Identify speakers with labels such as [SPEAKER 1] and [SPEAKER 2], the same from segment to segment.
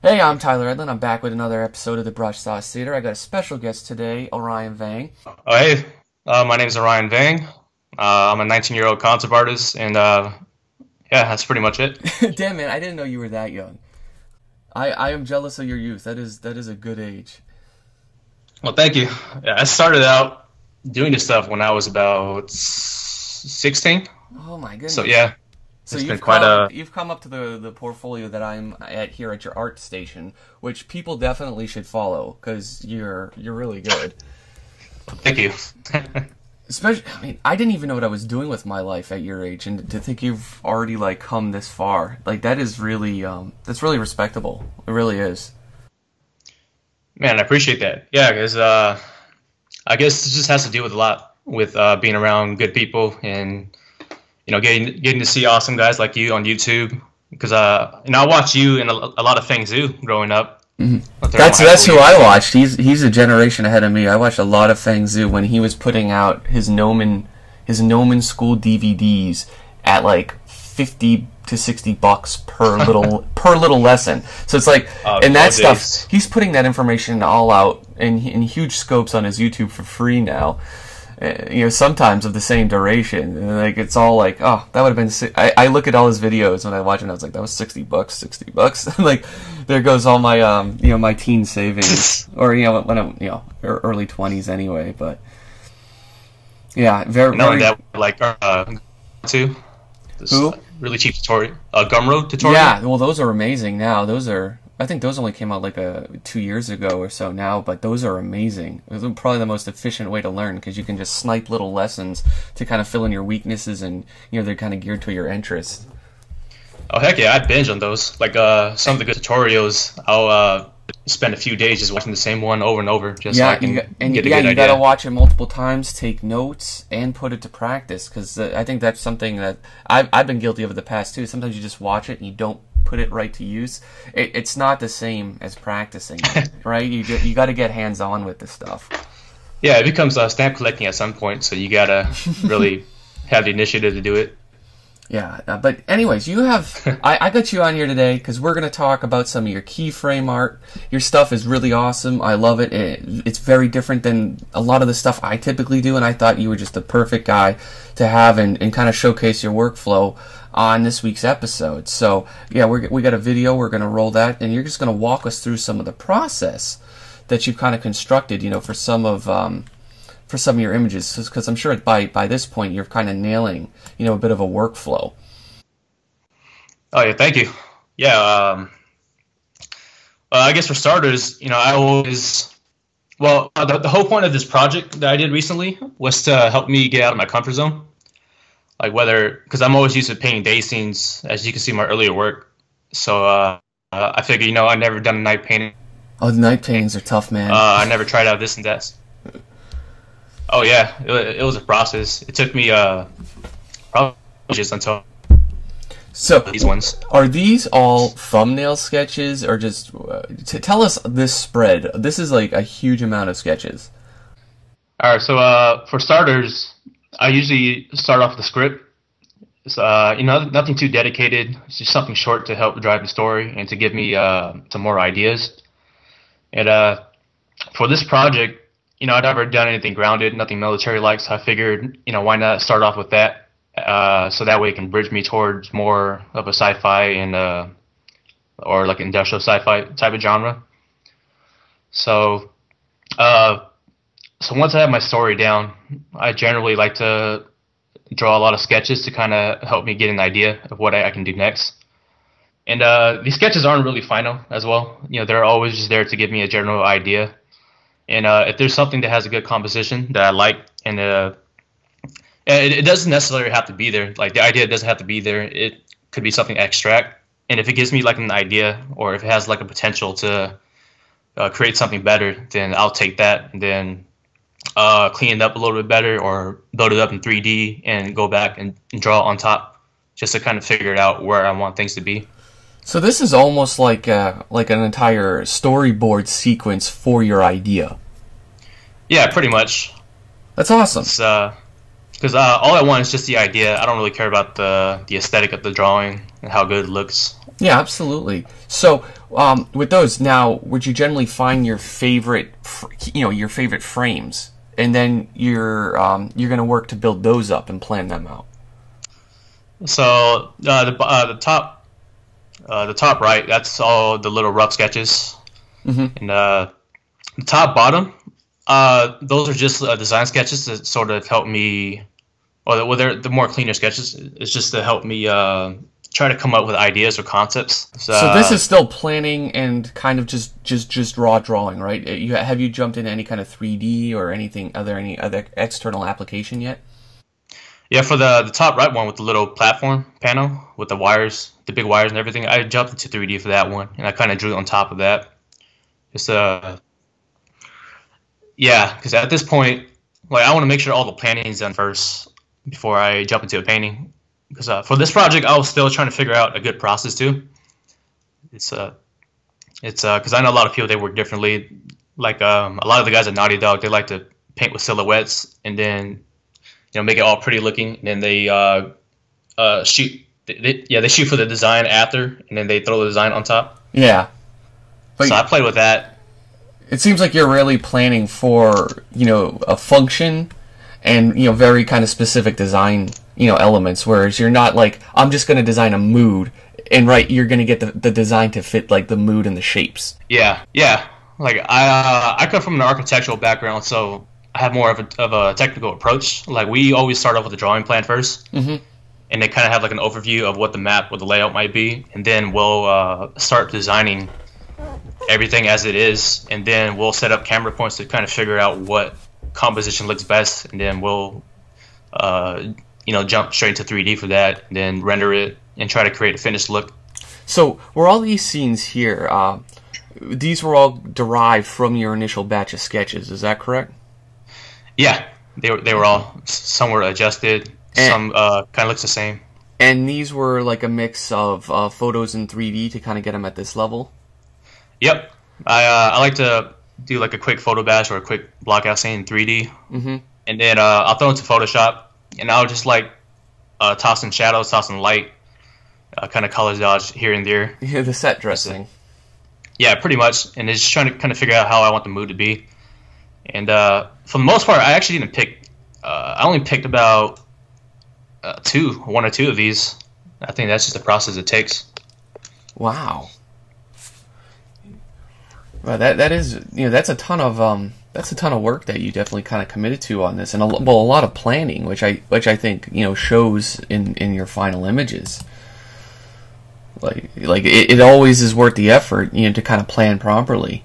[SPEAKER 1] Hey, I'm Tyler Edlin. I'm back with another episode of the Brush Sauce Theater. I got a special guest today, Orion Vang.
[SPEAKER 2] Oh, hey, uh, my name is Orion Vang. Uh, I'm a 19 year old concept artist, and uh, yeah, that's pretty much it.
[SPEAKER 1] Damn man, I didn't know you were that young. I, I am jealous of your youth. That is that is a good age.
[SPEAKER 2] Well, thank you. Yeah, I started out doing this stuff when I was about 16.
[SPEAKER 1] Oh my goodness.
[SPEAKER 2] So yeah,
[SPEAKER 1] So
[SPEAKER 2] it's
[SPEAKER 1] you've come,
[SPEAKER 2] a
[SPEAKER 1] you've come up to the the portfolio that I'm at here at your art station, which people definitely should follow because you're you're really good.
[SPEAKER 2] thank you.
[SPEAKER 1] Especially, I mean, I didn't even know what I was doing with my life at your age, and to think you've already like come this far, like that is really um that's really respectable. It really is.
[SPEAKER 2] Man, I appreciate that. Yeah, because uh, I guess it just has to do with a lot with uh, being around good people and you know getting getting to see awesome guys like you on YouTube. Because uh, you know, I watched you and a, a lot of things too growing up.
[SPEAKER 1] Mm-hmm. That's that's who. I watched. He's he's a generation ahead of me. I watched a lot of Feng Zhu when he was putting out his Gnomon his Gnomon school DVDs at like fifty to sixty bucks per little per little lesson. So it's like
[SPEAKER 2] Oh,
[SPEAKER 1] and that stuff he's putting that information all out in in huge scopes on his YouTube for free now. Uh, you know, sometimes of the same duration. And like it's all like, oh, that would have been. Si-. I, I look at all his videos when I watch it. and I was like, that was sixty bucks, sixty bucks. like, there goes all my um, you know, my teen savings, or you know, when I'm you know, early twenties anyway. But yeah, very,
[SPEAKER 2] Not
[SPEAKER 1] very
[SPEAKER 2] that, like uh, too. This
[SPEAKER 1] Who?
[SPEAKER 2] really cheap tutorial, uh, Gumroad tutorial.
[SPEAKER 1] yeah. Well, those are amazing now. Those are. I think those only came out like a two years ago or so now, but those are amazing. Those are probably the most efficient way to learn because you can just snipe little lessons to kind of fill in your weaknesses, and you know they're kind of geared to your interests.
[SPEAKER 2] Oh heck yeah, I binge on those. Like uh, some of the good tutorials, I'll uh, spend a few days just watching the same one over and over, just so I
[SPEAKER 1] Yeah,
[SPEAKER 2] can
[SPEAKER 1] you, got- and
[SPEAKER 2] a
[SPEAKER 1] yeah, you
[SPEAKER 2] idea.
[SPEAKER 1] gotta watch it multiple times, take notes, and put it to practice. Because uh, I think that's something that I've I've been guilty of in the past too. Sometimes you just watch it and you don't put it right to use. It, it's not the same as practicing, right? You ju- you got to get hands on with this stuff.
[SPEAKER 2] Yeah, it becomes uh, stamp collecting at some point, so you gotta really have the initiative to do it.
[SPEAKER 1] Yeah, uh, but anyways, you have I, I got you on here today because we're gonna talk about some of your keyframe art. Your stuff is really awesome. I love it. it. It's very different than a lot of the stuff I typically do, and I thought you were just the perfect guy to have and, and kind of showcase your workflow on this week's episode. So yeah, we're, we got a video. We're gonna roll that, and you're just gonna walk us through some of the process that you've kind of constructed. You know, for some of um, for some of your images because I'm sure by by this point you're kind of nailing you know a bit of a workflow.
[SPEAKER 2] Oh yeah, thank you. Yeah, um, uh, I guess for starters, you know, I always, well, the, the whole point of this project that I did recently was to help me get out of my comfort zone. Like whether, because I'm always used to painting day scenes, as you can see my earlier work. So uh, uh, I figured, you know, I've never done a night painting.
[SPEAKER 1] Oh, the night paintings are tough, man.
[SPEAKER 2] Uh, I never tried out this and that. Oh yeah, it, it was a process. It took me uh, probably just until
[SPEAKER 1] so,
[SPEAKER 2] these ones.
[SPEAKER 1] are these all thumbnail sketches, or just uh, to tell us this spread? This is like a huge amount of sketches.
[SPEAKER 2] All right, so uh, for starters, I usually start off the script. It's, uh, you know, nothing too dedicated. It's just something short to help drive the story and to give me uh, some more ideas. And uh, for this project, you know, I'd never done anything grounded, nothing military-like, so I figured, you know, why not start off with that, uh, so that way it can bridge me towards more of a sci-fi and uh, or like industrial sci-fi type of genre. So, uh, so once I have my story down, I generally like to draw a lot of sketches to kind of help me get an idea of what I, I can do next. And uh, these sketches aren't really final as well. You know, they're always just there to give me a general idea. And uh, if there's something that has a good composition that I like, and uh, it, it doesn't necessarily have to be there. Like the idea doesn't have to be there. It could be something abstract. And if it gives me like an idea, or if it has like a potential to uh, create something better, then I'll take that and then uh, clean it up a little bit better, or build it up in 3D and go back and, and draw on top, just to kind of figure it out where I want things to be.
[SPEAKER 1] So this is almost like uh, like an entire storyboard sequence for your idea.
[SPEAKER 2] Yeah, pretty much.
[SPEAKER 1] That's awesome.
[SPEAKER 2] It's uh, because uh, all I want is just the idea. I don't really care about the the aesthetic of the drawing and how good it looks.
[SPEAKER 1] Yeah, absolutely. So, um, with those now, would you generally find your favorite, fr- you know, your favorite frames, and then you're um, you're going to work to build those up and plan them out?
[SPEAKER 2] So uh, the uh, the top uh, the top right, that's all the little rough sketches,
[SPEAKER 1] Mhm.
[SPEAKER 2] and uh, the top bottom, uh, those are just uh, design sketches that sort of help me, or the, well, they're the more cleaner sketches. It's just to help me uh, try to come up with ideas or concepts. So,
[SPEAKER 1] So this is still planning and kind of just just just raw drawing, right? Uh, You have you jumped into any kind of 3D or anything? Are there any other external application yet?
[SPEAKER 2] yeah for the the top right one with the little platform panel with the wires, the big wires and everything. I jumped into 3D for that one, and I kind of drew on top of that. Just uh, yeah, because at this point, like I want to make sure all the planning is done first before I jump into a painting. Because uh, for this project, I was still trying to figure out a good process too. It's uh, it's uh, because I know a lot of people they work differently. Like um, a lot of the guys at Naughty Dog, they like to paint with silhouettes and then you know make it all pretty looking, and then they uh, uh, shoot. They, they, yeah, they shoot for the design after, and then they throw the design on top.
[SPEAKER 1] Yeah, but
[SPEAKER 2] so I played with that.
[SPEAKER 1] it seems like you're really planning for you know a function and you know very kind of specific design you know elements whereas you're not like i'm just going to design a mood and right you're going to get the, the design to fit like the mood and the shapes
[SPEAKER 2] Yeah, yeah. Like I, uh, I come from an architectural background, so I have more of a, of a technical approach. Like we always start off with a drawing plan 1st
[SPEAKER 1] Mhm.
[SPEAKER 2] and they kind of have like an overview of what the map, what the layout might be, and then we'll uh, start designing everything as it is, and then we'll set up camera points to kind of figure out what composition looks best, and then we'll, uh, you know, jump straight into 3D for that, and then render it and try to create a finished look.
[SPEAKER 1] so were all these scenes here uh, these were all derived from your initial batch of sketches is that correct?
[SPEAKER 2] Yeah, they were they were all some were adjusted,
[SPEAKER 1] And-
[SPEAKER 2] some uh, kind of looks the same.
[SPEAKER 1] and these were like a mix of uh, photos in 3d to kind of get them at this level?
[SPEAKER 2] Yep, I uh, I like to do like a quick photo bash or a quick blockout scene in 3D,
[SPEAKER 1] Mhm.
[SPEAKER 2] and then uh, I'll throw it into Photoshop, and I'll just like uh, toss in shadows, toss in light, uh, kind of color dodge here and there.
[SPEAKER 1] yeah, the set dressing
[SPEAKER 2] Yeah, pretty much, and it's just trying to kind of figure out how I want the mood to be. And uh, for the most part, I actually didn't pick. Uh, I only picked about uh, two, one or two of these. I think that's just the process it takes.
[SPEAKER 1] Wow. Well, that that is you know that's a ton of um that's a ton of work that you definitely kind of committed to on this, and a, well a lot of planning, which I which I think you know shows in in your final images. Like like it, it always is worth the effort, you know, to kind of plan properly.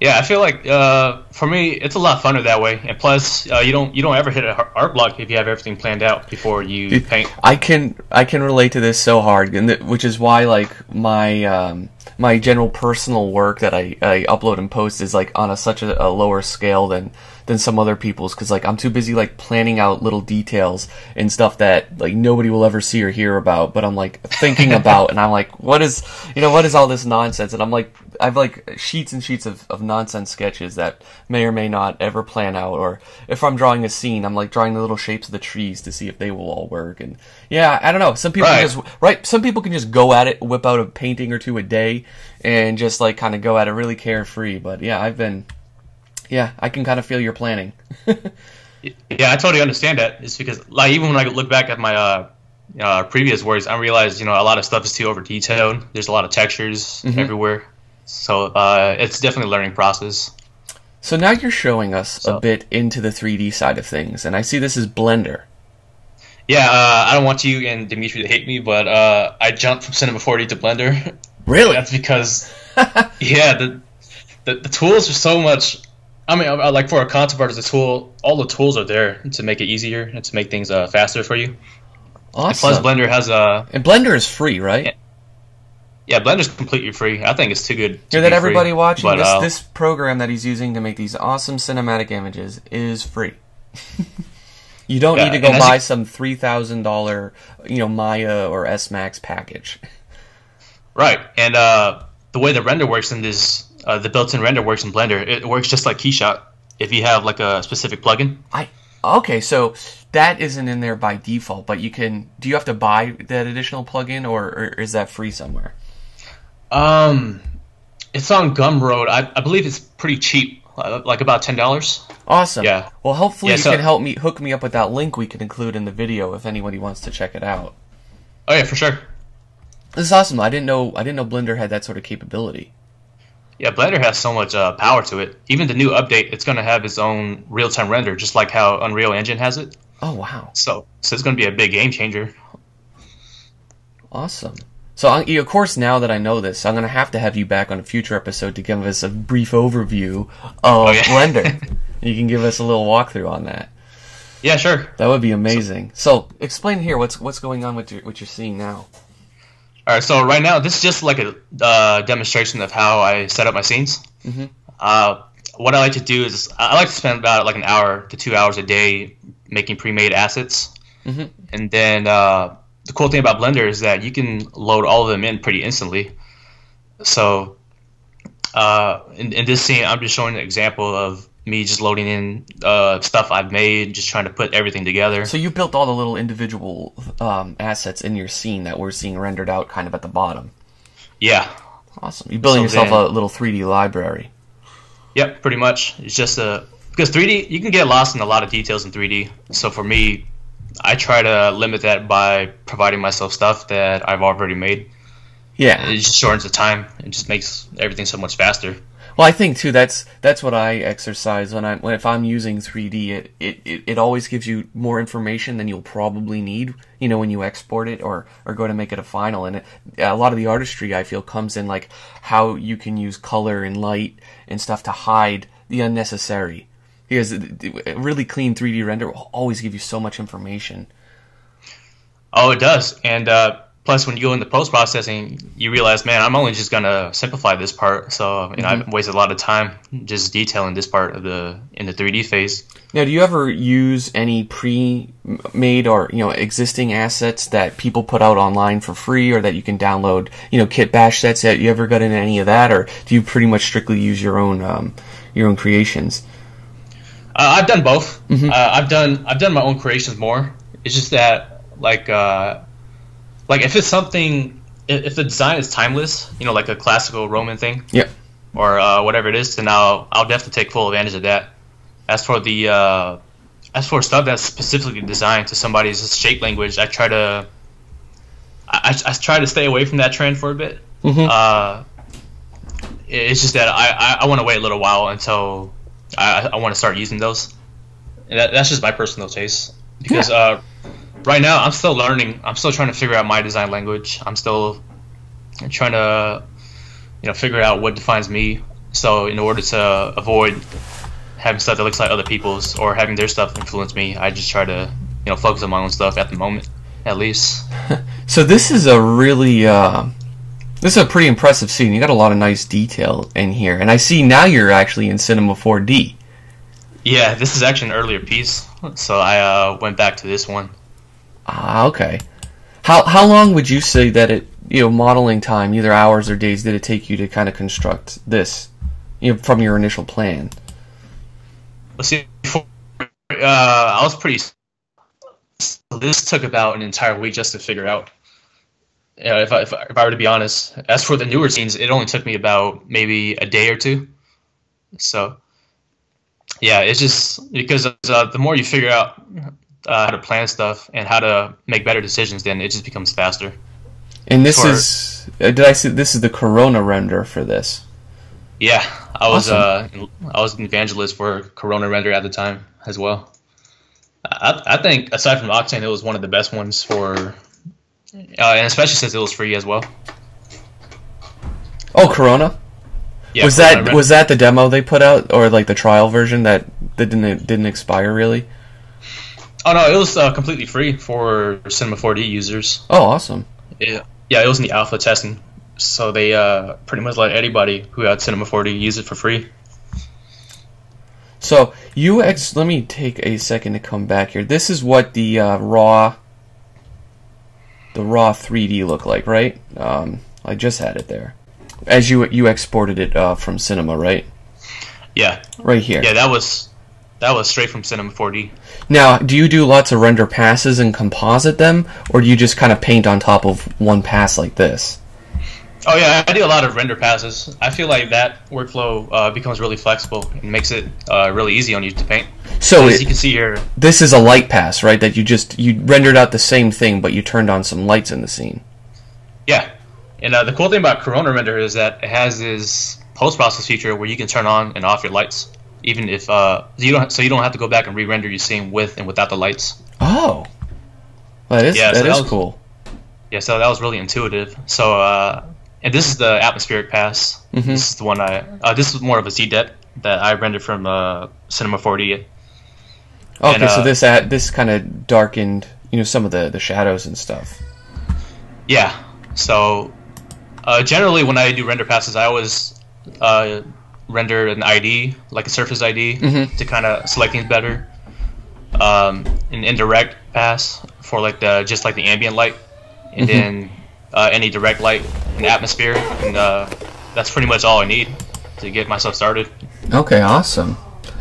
[SPEAKER 2] Yeah, I feel like uh, for me, it's a lot funner that way. And plus, uh, you don't you don't ever hit an art block if you have everything planned out before you
[SPEAKER 1] Dude,
[SPEAKER 2] paint.
[SPEAKER 1] I can I can relate to this so hard, and th- which is why like my um, my general personal work that I, I upload and post is like on a such a, a lower scale than than some other people's because like I'm too busy like planning out little details and stuff that like nobody will ever see or hear about, but I'm like thinking about, and I'm like, what is you know what is all this nonsense? And I'm like I've like sheets and sheets of, of nonsense sketches that may or may not ever plan out, or if I'm drawing a scene, I'm like drawing the little shapes of the trees to see if they will all work. And yeah, I don't know. Some people
[SPEAKER 2] Right.
[SPEAKER 1] just right. Some people can just go at it, whip out a painting or two a day, and just like kind of go at it really carefree. But yeah, I've been. Yeah, I can kind of feel your planning.
[SPEAKER 2] Yeah, I totally understand that. It's because like even when I look back at my uh, uh, previous works, I realize you know a lot of stuff is too over detailed. There's a lot of textures everywhere, so uh, it's definitely a learning process.
[SPEAKER 1] So now you're showing us a bit into the 3D side of things, and I see this is Blender.
[SPEAKER 2] Yeah, uh, I don't want you and Dimitri to hate me, but uh, I jumped from Cinema 4D to Blender.
[SPEAKER 1] Really?
[SPEAKER 2] That's because, yeah, the, the the tools are so much. I mean, I like for a concept artist, the tool, all the tools are there to make it easier and to make things uh, faster for you.
[SPEAKER 1] awesome.
[SPEAKER 2] Plus, Blender has a
[SPEAKER 1] and Blender is free, right?
[SPEAKER 2] Yeah. yeah, Blender's completely free. I think it's too good. To
[SPEAKER 1] Hear that, everybody
[SPEAKER 2] free,
[SPEAKER 1] watching?
[SPEAKER 2] but,
[SPEAKER 1] this
[SPEAKER 2] uh,
[SPEAKER 1] this program that he's using to make these awesome cinematic images is free. you don't
[SPEAKER 2] Yeah,
[SPEAKER 1] need to go buy some three thousand dollar, you know, Maya or S Max package.
[SPEAKER 2] Right, and uh, the way the render works in this, uh, the built-in render works in Blender. It works just like KeyShot. If you have like a specific plugin,
[SPEAKER 1] I Okay, so that isn't in there by default, but you can. Do you have to buy that additional plugin, or, or is that free somewhere?
[SPEAKER 2] Um, it's on Gumroad. I, I believe it's pretty cheap, uh, like about ten dollars.
[SPEAKER 1] Awesome.
[SPEAKER 2] Yeah.
[SPEAKER 1] Well, hopefully
[SPEAKER 2] Yeah,
[SPEAKER 1] you
[SPEAKER 2] so-
[SPEAKER 1] can help me hook me up with that link we can include in the video if anybody wants to check it out.
[SPEAKER 2] Oh yeah, for sure.
[SPEAKER 1] This is awesome. I didn't know I didn't know Blender had that sort of capability.
[SPEAKER 2] Yeah, Blender has so much uh, power to it. Even the new update, it's going to have its own real-time render, just like how Unreal Engine has it.
[SPEAKER 1] Oh wow,
[SPEAKER 2] So, so it's going to be a big game changer.
[SPEAKER 1] awesome. So I, of course now that I know this, I'm gonna have to have you back on a future episode to give us a brief overview of
[SPEAKER 2] yeah.
[SPEAKER 1] Blender. you can give us a little walkthrough on that.
[SPEAKER 2] Yeah, sure.
[SPEAKER 1] That would be amazing. So, explain here what's what's going on with your, what you're seeing now.
[SPEAKER 2] All right, so right now this is just like a uh, demonstration of how I set up my scenes.
[SPEAKER 1] Mhm.
[SPEAKER 2] Uh, what I like to do is I like to spend about like an hour to two hours a day making pre-made assets,
[SPEAKER 1] Mhm.
[SPEAKER 2] and then uh, the cool thing about Blender is that you can load all of them in pretty instantly. So uh, in, in this scene, I'm just showing an example of me just loading in uh, stuff I've made, just trying to put everything together.
[SPEAKER 1] So you built all the little individual um, assets in your scene that we're seeing rendered out kind of at the bottom.
[SPEAKER 2] yeah,
[SPEAKER 1] Awesome. You're building
[SPEAKER 2] So
[SPEAKER 1] yourself
[SPEAKER 2] then-
[SPEAKER 1] a little 3D library.
[SPEAKER 2] Yep, pretty much. It's just a because 3D you can get lost in a lot of details in 3D. So for me, I try to limit that by providing myself stuff that I've already made.
[SPEAKER 1] Yeah.
[SPEAKER 2] It just shortens the time. It just makes everything so much faster.
[SPEAKER 1] Well, I think too that's that's what I exercise when I when if I'm using 3D. It, it it always gives you more information than you'll probably need. You know, when you export it or or go to make it a final. And it, a lot of the artistry I feel comes in like how you can use color and light and stuff to hide the unnecessary. Because a really clean 3D render will always give you so much information.
[SPEAKER 2] Oh, it does. And uh, plus, when you go into post processing, you realize, man, I'm only just gonna simplify this part. So you know, I've wasted a lot of time just detailing this part of the in the 3D phase.
[SPEAKER 1] Now, do you ever use any pre-made or you know existing assets that people put out online for free, or that you can download? You know, kit bash sets. Have you ever got into any of that, or do you pretty much strictly use your own um, your own creations?
[SPEAKER 2] Uh, I've done both. Uh, I've done I've done my own creations more. It's just that like uh, like if it's something if the design is timeless, you know, like a classical Roman thing
[SPEAKER 1] Yep.
[SPEAKER 2] or uh, whatever it is, then I'll I'll definitely take full advantage of that. As for the uh, as for stuff that's specifically designed to somebody's shape language, I try to I, I, try to stay away from that trend for a bit.
[SPEAKER 1] Mhm.
[SPEAKER 2] Uh, it's just that I, I, I want to wait a little while until I, I want to start using those. And that, that's just my personal taste. Because uh, right now I'm still learning. I'm still trying to figure out my design language. I'm still trying to you know figure out what defines me. So in order to avoid having stuff that looks like other people's or having their stuff influence me, I just try to you know focus on my own stuff at the moment, at least.
[SPEAKER 1] So this is a really uh, this is a pretty impressive scene. You got a lot of nice detail in here, and I see now you're actually in Cinema 4D.
[SPEAKER 2] Yeah, this is actually an earlier piece, so I uh, went back to this one.
[SPEAKER 1] Ah, okay. How how long would you say that it you know modeling time, either hours or days, did it take you to kind of construct this, you know, from your initial plan?
[SPEAKER 2] Let's see. Before, uh, I was pretty. This took about an entire week just to figure out. Yeah, if I, if I if I were to be honest, as for the newer scenes, it only took me about maybe a day or two. So, yeah, it's just because uh, the more you figure out uh, how to plan stuff and how to make better decisions, then it just becomes faster.
[SPEAKER 1] And this is uh, did I see this is the Corona render for this?
[SPEAKER 2] Yeah, I was
[SPEAKER 1] Awesome.
[SPEAKER 2] uh, I was an evangelist for Corona Render at the time as well. I, I think aside from Octane, it was one of the best ones for, uh, and especially since it was free as well.
[SPEAKER 1] Oh, Corona.
[SPEAKER 2] Yeah,
[SPEAKER 1] was
[SPEAKER 2] Corona
[SPEAKER 1] that
[SPEAKER 2] Render.
[SPEAKER 1] was that the demo they put out, or like the trial version that that didn't didn't expire really?
[SPEAKER 2] Oh no, it was uh, completely free for Cinema 4D users.
[SPEAKER 1] Oh, awesome.
[SPEAKER 2] Yeah, yeah, it was in the alpha testing, so they uh, pretty much let anybody who had Cinema 4D use it for free.
[SPEAKER 1] So UX, let me take a second to come back here. This is what the uh, raw, the raw 3D look like, right? Um, I just had it there, as you you exported it uh, from Cinema, right?
[SPEAKER 2] Yeah,
[SPEAKER 1] Right here.
[SPEAKER 2] yeah, that was that was straight from Cinema 4D.
[SPEAKER 1] Now, do you do lots of render passes and composite them, or do you just kind of paint on top of one pass like this?
[SPEAKER 2] Oh yeah, I do a lot of render passes. I feel like that workflow uh, becomes really flexible and makes it uh, really easy on you to paint.
[SPEAKER 1] So
[SPEAKER 2] As
[SPEAKER 1] it,
[SPEAKER 2] you can see here,
[SPEAKER 1] this is a light pass, right? That you just you rendered out the same thing, but you turned on some lights in the scene.
[SPEAKER 2] yeah. And uh, the cool thing about Corona Render is that it has this post process feature where you can turn on and off your lights, even if uh, you don't. So you don't have to go back and re-render your scene with and without the lights.
[SPEAKER 1] Oh, well, that is
[SPEAKER 2] Yeah,
[SPEAKER 1] that
[SPEAKER 2] so that
[SPEAKER 1] is
[SPEAKER 2] was-
[SPEAKER 1] cool.
[SPEAKER 2] Yeah, so that was really intuitive. So, uh, and this is the atmospheric pass.
[SPEAKER 1] Mhm.
[SPEAKER 2] This is the one I. Uh, this is more of a Z depth that I rendered from uh, Cinema 4D.
[SPEAKER 1] Okay,
[SPEAKER 2] and,
[SPEAKER 1] so
[SPEAKER 2] uh,
[SPEAKER 1] this at this kind of darkened, you know, some of the the shadows and stuff.
[SPEAKER 2] Yeah. So, uh, generally, when I do render passes, I always uh, render an ID, like a surface ID,
[SPEAKER 1] Mhm.
[SPEAKER 2] to kind of select things better. Um, an indirect pass for like the just like the ambient light, and
[SPEAKER 1] Mhm.
[SPEAKER 2] then uh, any direct light in the atmosphere, and uh, that's pretty much all I need to get myself started.
[SPEAKER 1] Okay, awesome.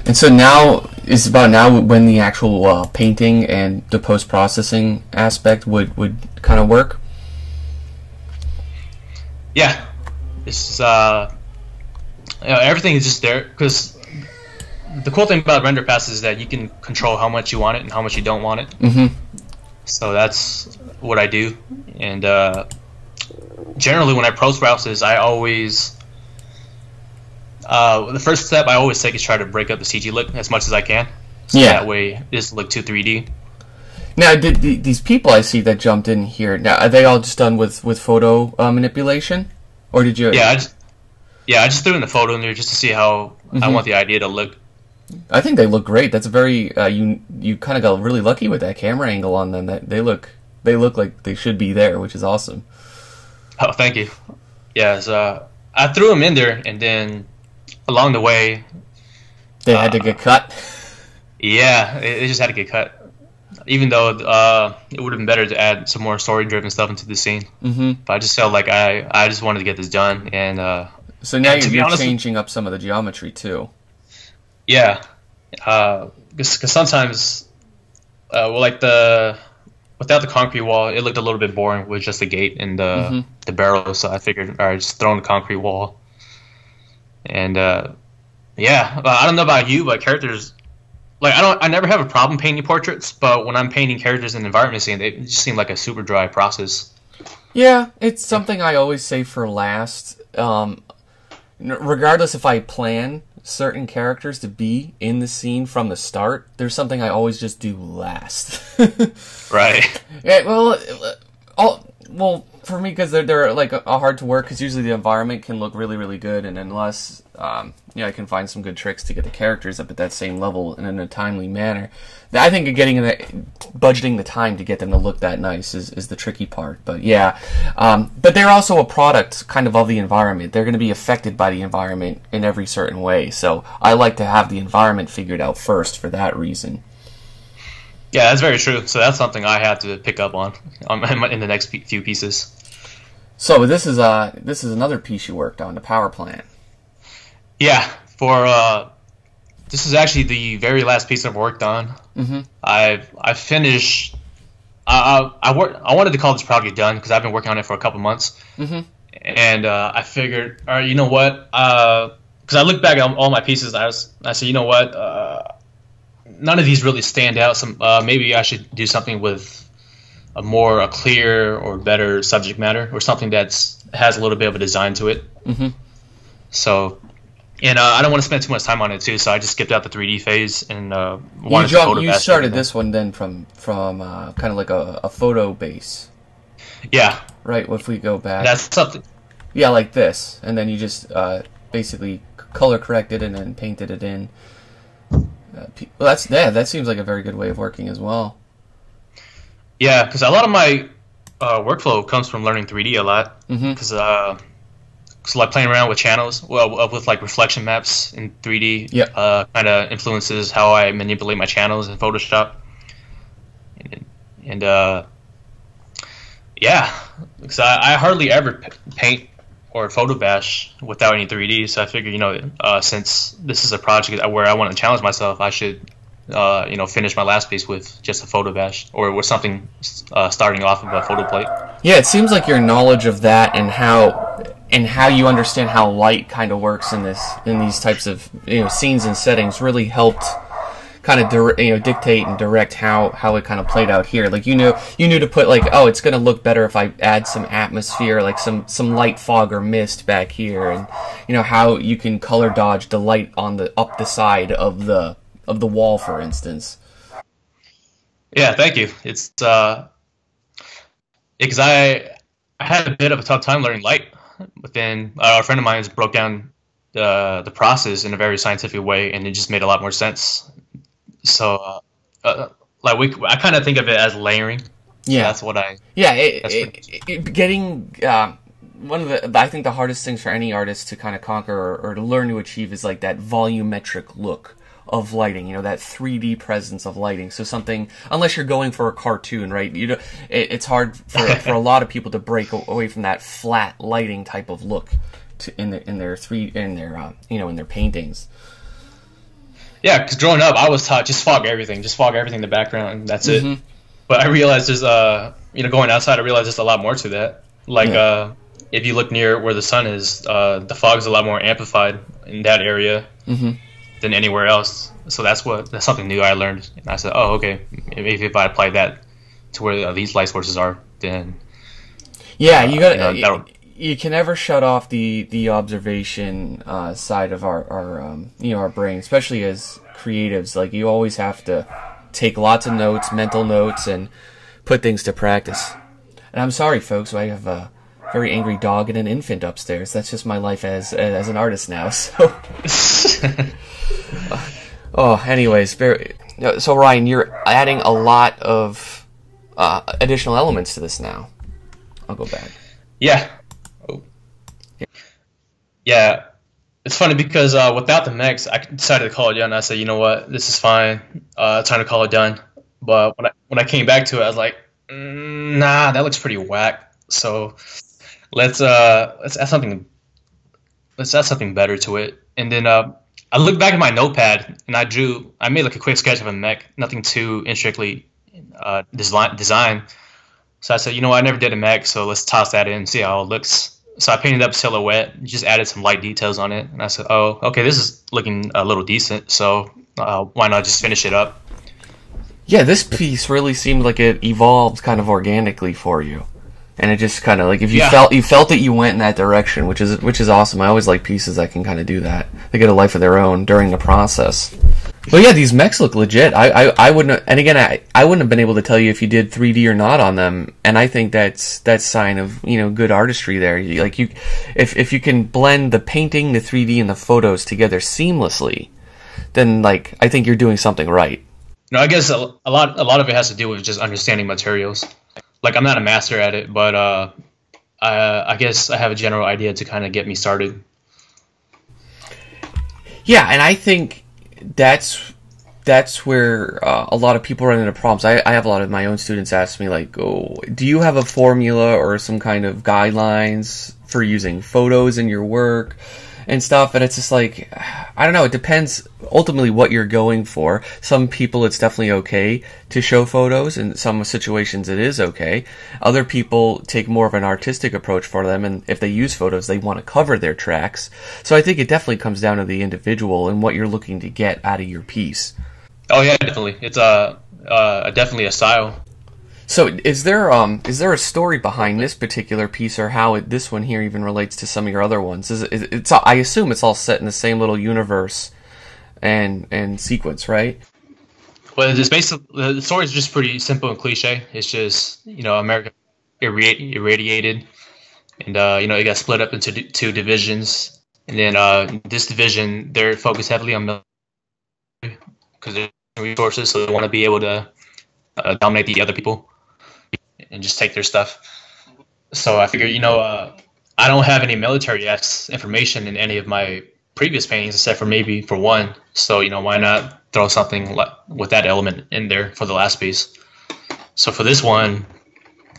[SPEAKER 1] And so now is about now when the actual uh, painting and the post processing aspect would would kind of work.
[SPEAKER 2] Yeah, it's uh, you know, everything is just there because the cool thing about render pass is that you can control how much you want it and how much you don't want it.
[SPEAKER 1] Mm-hmm.
[SPEAKER 2] So that's what I do, and uh, generally when I post browses, I always uh, the first step I always take is try to break up the CG look as much as I can. So
[SPEAKER 1] Yeah.
[SPEAKER 2] That way, it doesn't look too 3D.
[SPEAKER 1] Now, did the, these people I see that jumped in here? Now, are they all just done with with photo uh, manipulation, or did you?
[SPEAKER 2] Yeah, I just yeah I just threw in the photo in there just to see how I
[SPEAKER 1] Mhm.
[SPEAKER 2] want the idea to look.
[SPEAKER 1] I think they look great. That's a very uh, you you kind of got really lucky with that camera angle on them. That they look they look like they should be there, which is awesome.
[SPEAKER 2] Oh, thank you. Yeah, so uh, I threw them in there, and then along the way,
[SPEAKER 1] They had to get cut.
[SPEAKER 2] yeah, it, it just had to get cut. Even though uh, it would have been better to add some more story-driven stuff into the scene,
[SPEAKER 1] hmm
[SPEAKER 2] but I just felt like I I just wanted to get this done, and uh,
[SPEAKER 1] So now
[SPEAKER 2] To
[SPEAKER 1] you're,
[SPEAKER 2] honest-
[SPEAKER 1] changing up some of the geometry too.
[SPEAKER 2] yeah, because sometimes, uh, well, like the without the concrete wall, it looked a little bit boring with just the gate and the
[SPEAKER 1] Mhm.
[SPEAKER 2] the barrel. So I figured, all right, just throw in the concrete wall, and uh, yeah, I don't know about you, but characters. Like I don't, I never have a problem painting portraits, but when I'm painting characters in environment scene, they just seem like a super dry process.
[SPEAKER 1] Yeah, it's something I always say for last. Um, regardless if I plan certain characters to be in the scene from the start, there's something I always just do last.
[SPEAKER 2] Right.
[SPEAKER 1] yeah, well, uh, all, well, for me because they're they're like a, hard to work because usually the environment can look really really good, and unless um, you know I can find some good tricks to get the characters up at that same level and in a timely manner. I think getting the budgeting the time to get them to look that nice is, is the tricky part. But yeah, um, but they're also a product kind of of the environment. They're going to be affected by the environment in every certain way. So I like to have the environment figured out first for that reason.
[SPEAKER 2] Yeah, that's very true. So that's something I have to pick up on um, in the next few pieces.
[SPEAKER 1] So this is uh this is another piece you worked on, the power plant.
[SPEAKER 2] Yeah, for uh, this is actually the very last piece I've worked on.
[SPEAKER 1] Mhm.
[SPEAKER 2] I've I finished. I I I, work, I wanted to call this project done because I've been working on it for a couple months,
[SPEAKER 1] Mhm.
[SPEAKER 2] and uh, I figured, all right, you know what? Because I looked back at all my pieces, I was I said, you know what? None of these really stand out. Some uh, maybe I should do something with a more a clear or better subject matter or something that's has a little bit of a design to it.
[SPEAKER 1] Mhm.
[SPEAKER 2] So, and uh, I don't want to spend too much time on it too, so I just skipped out the 3D phase and uh, wanted to
[SPEAKER 1] jumped,
[SPEAKER 2] photo
[SPEAKER 1] you started this one then from from uh, kind of like a, a photo base,
[SPEAKER 2] Yeah,
[SPEAKER 1] right? If we go back,
[SPEAKER 2] that's something.
[SPEAKER 1] yeah, like this, and then you just uh, basically color corrected and then painted it in. Uh, pe- well, that's yeah, that seems like a very good way of working as well.
[SPEAKER 2] Yeah, because a lot of my uh, workflow comes from learning 3D a lot. Because uh, cause like playing around with channels, well, uh, with like reflection maps in 3D,
[SPEAKER 1] Yep.
[SPEAKER 2] uh, kind of influences how I manipulate my channels in Photoshop. And, and uh, yeah, because I, I hardly ever p- paint or photo bash without any 3D. So I figured, you know, uh, since this is a project where I want to challenge myself, I should, uh, you know, finish my last piece with just a photo bash or with something uh, starting off of a photo plate.
[SPEAKER 1] Yeah, it seems like your knowledge of that and how and how you understand how light kind of works in this in these types of you know scenes and settings really helped kind of dir- you know dictate and direct how how it kind of played out here. Like you knew you knew to put like oh it's gonna look better if I add some atmosphere like some some light fog or mist back here, and you know how you can color dodge the light on the up the side of the of the wall, for instance.
[SPEAKER 2] Yeah, thank you. It's uh, because I I had a bit of a tough time learning light, but then uh, a friend of mine broke down the the process in a very scientific way, and it just made a lot more sense. So, uh, uh, like we, I kind of think of it as layering.
[SPEAKER 1] Yeah,
[SPEAKER 2] that's what I.
[SPEAKER 1] Yeah, it, it, it, getting uh, one of the I think the hardest things for any artist to kind of conquer or, or, to learn to achieve is like that volumetric look of lighting. You know, that 3D presence of lighting. So something, unless you're going for a cartoon, right? You know, it, it's hard for for a lot of people to break away from that flat lighting type of look to, in the, in their three in their uh, you know in their paintings.
[SPEAKER 2] Yeah, because growing up, I was taught just fog everything, just fog everything in the background, and that's mm-hmm. it. But I realized there's uh, you know, going outside, I realized there's a lot more to that. Like yeah. uh, if you look near where the sun is, uh, the fog's a lot more amplified in that area mm-hmm. than anywhere else. So that's what that's something new I learned, and I said, oh, okay, maybe if I apply that to where uh, these light sources are, then
[SPEAKER 1] yeah, you got you, know, you can never shut off the the observation uh, side of our our um, you know our brain, especially as creatives. Like you always have to take lots of notes, mental notes, and put things to practice. And I'm sorry, folks, I have a very angry dog and an infant upstairs. That's just my life as as an artist now. So. oh, anyways, very, so Ryan, you're adding a lot of uh, additional elements to this now. I'll go back.
[SPEAKER 2] Yeah, yeah, it's funny because uh, without the mix, I decided to call it done. I said, you know what, this is fine. Uh, time to call it done. But when I when I came back to it, I was like, mm, nah, that looks pretty whack. So let's uh let's add something let's add something better to it. And then uh, I looked back at my notepad and I drew. I made like a quick sketch of a mech, nothing too intricately uh, design design. So I said, you know, what, I never did a mech, so let's toss that in and see how it looks so I painted up silhouette, just added some light details on it, and I said, "Oh, okay, this is looking a little decent. So uh, why not just finish it up?"
[SPEAKER 1] Yeah, this piece really seemed like it evolved kind of organically for you, and it just kind of like if you yeah. felt you felt that you went in that direction, which is which is awesome. I always like pieces that can kind of do that. They get a life of their own during the process. But yeah, these mechs look legit. I, I, I wouldn't, and again, I, I wouldn't have been able to tell you if you did 3D or not on them. And I think that's that's sign of you know good artistry there. Like you, if if you can blend the painting, the 3D, and the photos together seamlessly, then like I think you're doing something right.
[SPEAKER 2] No, I guess a, a lot a lot of it has to do with just understanding materials. Like I'm not a master at it, but uh, I I guess I have a general idea to kind of get me started.
[SPEAKER 1] Yeah, and I think that's that's where uh, a lot of people run into problems. I, I have a lot of my own students ask me like, "Oh, do you have a formula or some kind of guidelines for using photos in your work?" And stuff. And it's just like, I don't know. It depends ultimately what you're going for. Some people, it's definitely okay to show photos. In some situations, it is okay. Other people take more of an artistic approach for them. And if they use photos, they want to cover their tracks. So I think it definitely comes down to the individual and what you're looking to get out of your piece.
[SPEAKER 2] Oh yeah, definitely. It's a, uh, definitely a style.
[SPEAKER 1] So, is there um is there a story behind this particular piece, or how it, this one here even relates to some of your other ones? Is it, it's I assume it's all set in the same little universe and and sequence, right?
[SPEAKER 2] Well, it's basically the story is just pretty simple and cliche. It's just you know America irradi- irradiated, and uh, you know it got split up into d- two divisions, and then uh, this division they're focused heavily on because they're resources, so they want to be able to uh, dominate the other people and just take their stuff. So I figured, you know, uh, I don't have any military information in any of my previous paintings except for maybe for one. So you know, why not throw something with that element in there for the last piece? So for this one,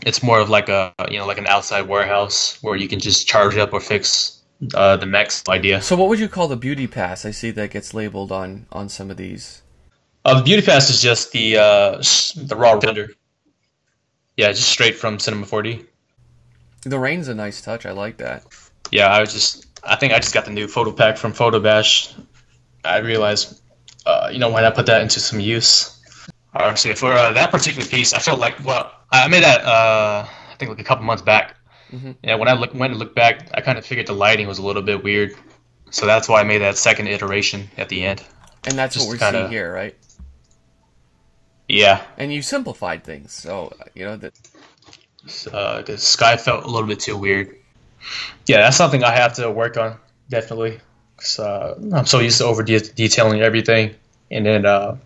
[SPEAKER 2] it's more of like a you know like an outside warehouse where you can just charge up or fix uh, the mechs idea.
[SPEAKER 1] So what would you call the beauty pass? I see that gets labeled on on some of these.
[SPEAKER 2] Uh, the beauty pass is just the uh, the raw render. Yeah, just straight from Cinema 4D.
[SPEAKER 1] The rain's a nice touch. I like that.
[SPEAKER 2] Yeah, I was just I think I just got the new photo pack from Photobash. I realized, uh, you know, why not put that into some use? So for uh, that particular piece, I felt like well, I made that uh, I think like a couple months back. Mm-hmm. Yeah, when I look went and looked back, I kind of figured the lighting was a little bit weird, so that's why I made that second iteration at the end.
[SPEAKER 1] And that's Just what we kinda, see here, right?
[SPEAKER 2] Yeah.
[SPEAKER 1] And you simplified things, so you know that.
[SPEAKER 2] Uh, the sky felt a little bit too weird. Yeah, that's something I have to work on definitely. Cause, uh, I'm so used to over detailing everything, and then uh,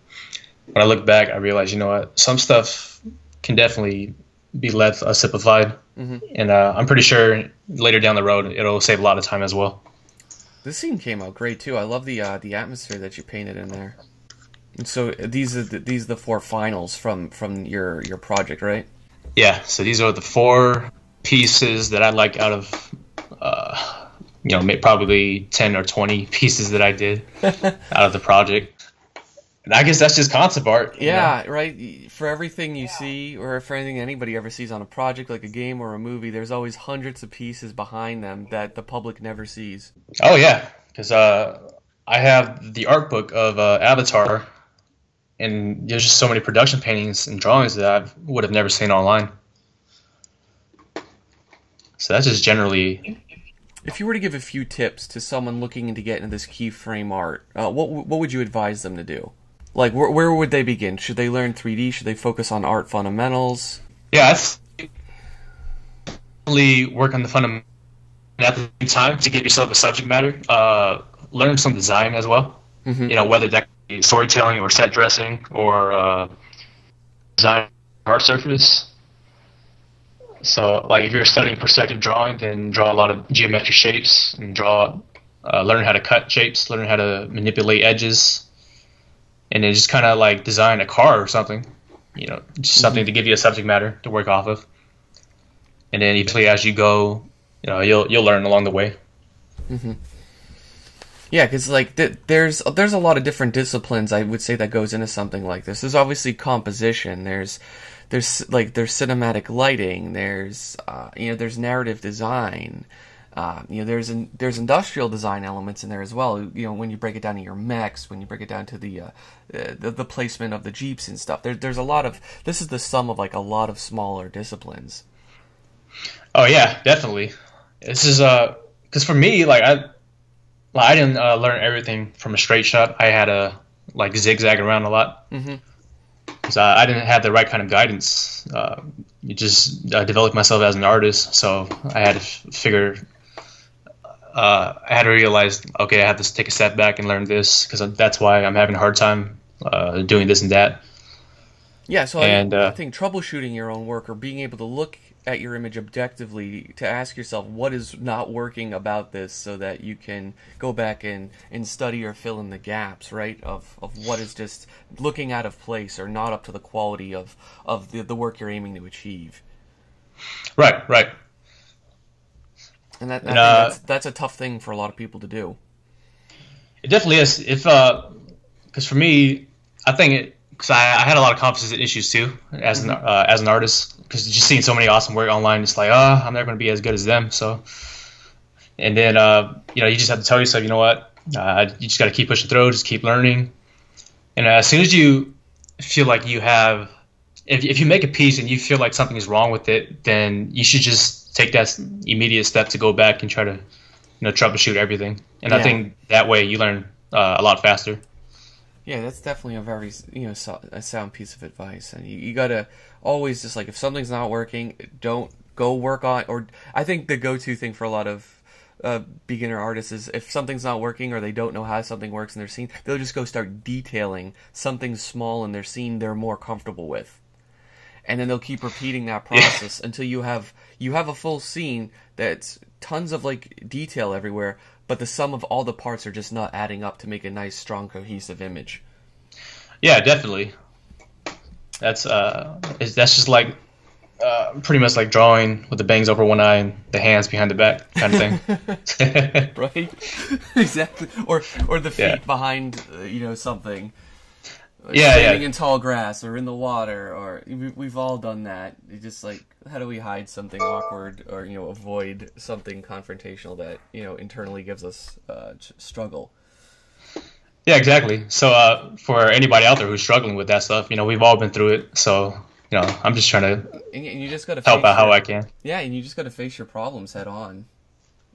[SPEAKER 2] when I look back, I realize, you know what, some stuff can definitely be left uh, simplified, mm-hmm. and uh, I'm pretty sure later down the road it'll save a lot of time as well.
[SPEAKER 1] This scene came out great too. I love the uh, the atmosphere that you painted in there. And so these are the, these are the four finals from from your your project, right?
[SPEAKER 2] Yeah. So these are the four pieces that I like out of, uh, you know, probably ten or twenty pieces that I did out of the project. And I guess that's just concept art.
[SPEAKER 1] Yeah, know? right. For everything you see, or for anything anybody ever sees on a project like a game or a movie, there's always hundreds of pieces behind them that the public never sees.
[SPEAKER 2] Oh yeah, because uh, I have the art book of uh, Avatar, and there's just so many production paintings and drawings that I would have never seen online. So that's just generally.
[SPEAKER 1] If you were to give a few tips to someone looking to get into this keyframe art, uh, what what would you advise them to do? Like, where, where would they begin? Should they learn 3D? Should they focus on art fundamentals?
[SPEAKER 2] Yeah, definitely work on the fundamentals at the same time to give yourself a subject matter. Uh, learn some design as well. Mm-hmm. You know, whether that storytelling or set dressing or uh, design art surface. So, like, if you're studying perspective drawing, then draw a lot of geometric shapes and draw, uh, learn how to cut shapes, learn how to manipulate edges, and then just kind of like design a car or something, you know, just mm-hmm. something to give you a subject matter to work off of. And then eventually, as you go, you know, you'll you'll learn along the way.
[SPEAKER 1] Mm-hmm. Yeah, because like th- there's there's a lot of different disciplines I would say that goes into something like this. There's obviously composition. There's there's like there's cinematic lighting. There's uh, you know there's narrative design. Uh, you know, there's there's industrial design elements in there as well. You know, when you break it down to your mechs, when you break it down to the uh, the, the, placement of the jeeps and stuff. There, there's a lot of this is the sum of like a lot of smaller disciplines.
[SPEAKER 2] Oh yeah, definitely. This is uh, because for me, like I, I didn't uh, learn everything from a straight shot. I had to like zigzag around a lot. Mm-hmm because I, I, didn't have the right kind of guidance. Uh, you just uh, developed myself as an artist, so I had to f- figure uh, I had to realize, okay, I have to take a step back and learn this because that's why I'm having a hard time uh, doing this and that.
[SPEAKER 1] Yeah, so and, I, uh, I think troubleshooting your own work or being able to look at your image objectively to ask yourself what is not working about this so that you can go back and, and study or fill in the gaps, right? Of, of what is just looking out of place or not up to the quality of, of the, the work you're aiming to achieve.
[SPEAKER 2] Right, right
[SPEAKER 1] and that, and, uh, that's, that's a tough thing for a lot of people to do.
[SPEAKER 2] It definitely is. If because uh, for me, I think it because I, I, had a lot of confidence issues too as an mm-hmm. uh, as an artist because just seeing so many awesome work online, it's like, oh, I'm never going to be as good as them. So, and then uh, you know, you just have to tell yourself, you know what, uh, you just got to keep pushing through, just keep learning. And as soon as you feel like you have, if if you make a piece and you feel like something is wrong with it, then you should just take that immediate step to go back and try to you know troubleshoot everything and yeah. i think that way you learn uh, a lot faster
[SPEAKER 1] yeah that's definitely a very you know a sound piece of advice and you, you gotta always just like if something's not working don't go work on or i think the go-to thing for a lot of uh, beginner artists is if something's not working or they don't know how something works in their scene, they'll just go start detailing something small in their scene they're more comfortable with. And then they'll keep repeating that process until you have you have a full scene that's tons of like detail everywhere, but the sum of all the parts are just not adding up to make a nice, strong, cohesive image.
[SPEAKER 2] Yeah, definitely. That's uh, that's just like uh, pretty much like drawing with the bangs over one eye and the hands behind the back kind of thing.
[SPEAKER 1] right? exactly. Or or the feet
[SPEAKER 2] Yeah.
[SPEAKER 1] behind, uh, you know, something. Like
[SPEAKER 2] Yeah,
[SPEAKER 1] standing
[SPEAKER 2] yeah.
[SPEAKER 1] in tall grass or in the water, or we- we've all done that. It's just like, how do we hide something awkward or you know avoid something confrontational that you know internally gives us uh, struggle?
[SPEAKER 2] Yeah, exactly. So uh, for anybody out there who's struggling with that stuff, you know, we've all been through it. So you know, I'm just trying to
[SPEAKER 1] And, you just got to
[SPEAKER 2] help out how I can.
[SPEAKER 1] Yeah, and you just got to face your problems head on,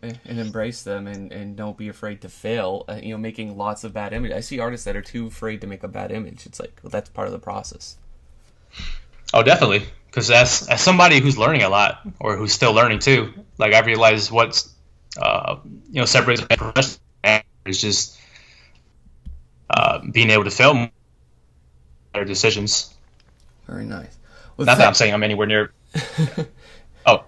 [SPEAKER 1] and, and embrace them, and, and don't be afraid to fail. Uh, you know, making lots of bad images. I see artists that are too afraid to make a bad image. It's like well, that's part of the process.
[SPEAKER 2] Oh, definitely. Because as as somebody who's learning a lot, or who's still learning too, like I realize what's uh, you know separates me from the rest is just uh, being able to film better decisions.
[SPEAKER 1] Very nice. Well,
[SPEAKER 2] Not that I'm saying I'm anywhere near. oh,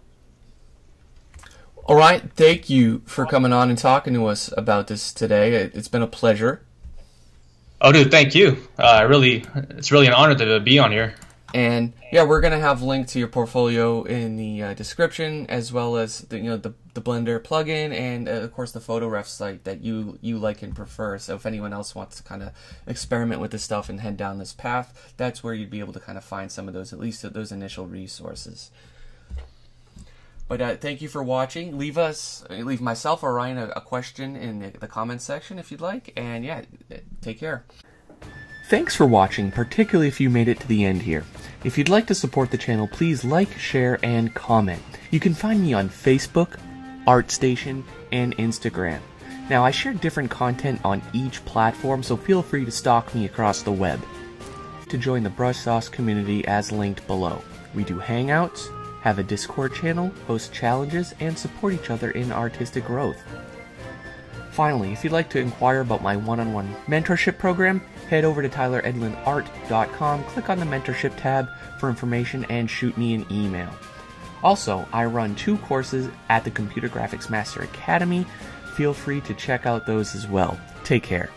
[SPEAKER 1] All right, thank you for coming on and talking to us about this today. It, it's been a pleasure.
[SPEAKER 2] oh, dude, thank you. Uh, I really, it's really an honor to be on here.
[SPEAKER 1] And yeah, we're gonna have link to your portfolio in the uh, description, as well as the you know the the Blender plugin, and uh, of course the PhotoRef site that you you like and prefer. So if anyone else wants to kind of experiment with this stuff and head down this path, that's where you'd be able to kind of find some of those, at least those initial resources. But uh, thank you for watching. Leave us, leave myself or Orion a, a question in the, the comments section if you'd like. And yeah, take care. Thanks for watching, particularly if you made it to the end here. If you'd like to support the channel, please like, share, and comment. You can find me on Facebook, ArtStation, and Instagram. Now, I share different content on each platform, so feel free to stalk me across the web. To join the Brush Sauce community as linked below. We do hangouts, have a Discord channel, host challenges, and support each other in artistic growth. Finally, if you'd like to inquire about my one-on-one mentorship program, head over to tyleredlinart.com, click on the mentorship tab for information, and shoot me an email. Also, I run two courses at the Computer Graphics Master Academy. Feel free to check out those as well. Take care.